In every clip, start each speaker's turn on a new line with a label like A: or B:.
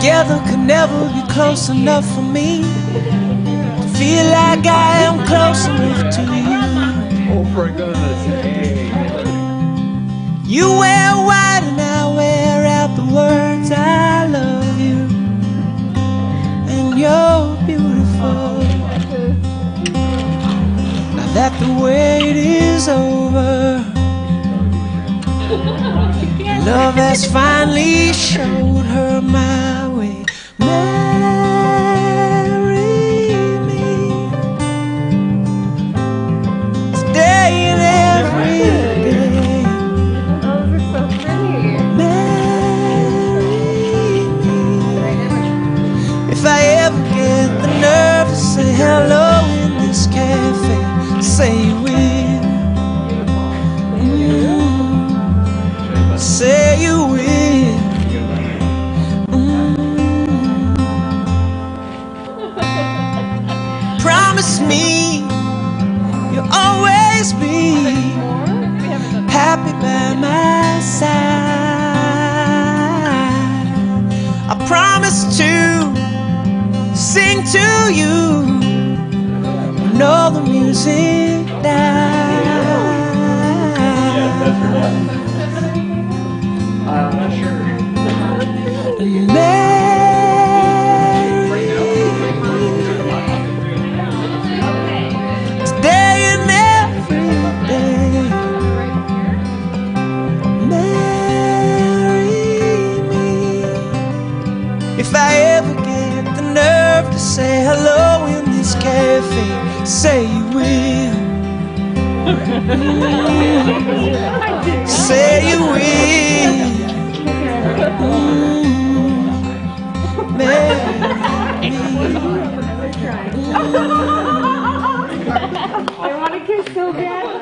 A: Together could never be close enough for me to feel like I am close enough to you.
B: Oh, for goodness sake.
A: You wear white and I wear out the words I love you. And you're beautiful. Now that the wait is over, love has finally showed her my always be happy by my side. I promise to sing to you all the music dies.
B: I'm not sure.
A: Say you will. Say you will. Mm. Marry
C: I want to kiss so bad.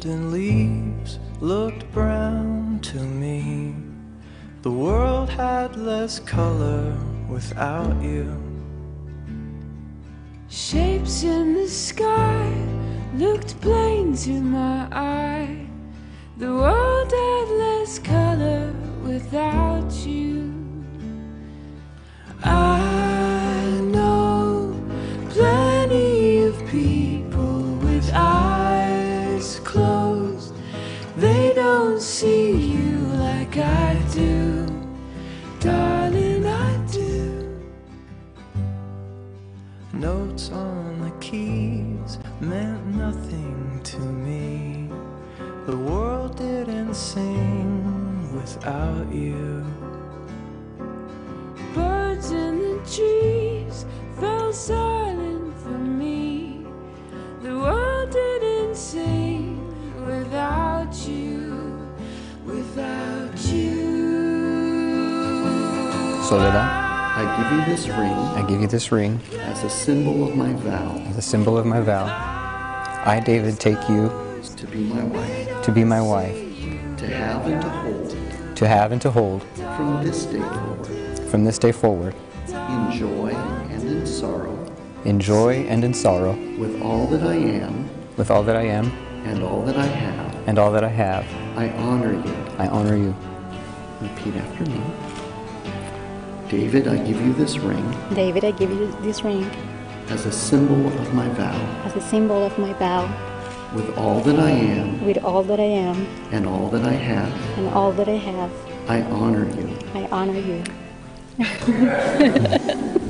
A: Golden leaves looked brown to me. The world had less color without you.
D: Shapes in the sky looked plain to my eye. The world had less color without you.
A: Notes on the keys meant nothing to me. The world didn't sing without you.
D: Birds in the trees fell silent for me. The world didn't sing without you, without you.
E: Soledad,
F: I give you this ring
E: I give you this ring
F: as a symbol of my vow
E: as a symbol of my vow. I, David, take you
F: to be my wife,
E: to be my wife,
F: to have and to hold
E: to have and to hold
F: from this day forward,
E: from this day forward,
F: in joy and in sorrow,
E: in joy and in sorrow,
F: with all that I am
E: with all that I am
F: and all that I have,
E: and all that I have.
F: I honor you.
E: I honor you.
F: Repeat after me. David, I give you this ring
D: David, I give you this ring
F: as a symbol of my vow.
D: as a symbol of my vow
F: With all that I am
D: with all that I am
F: and all that I have,
D: and all that I have.
F: I honor you.
D: I honor you.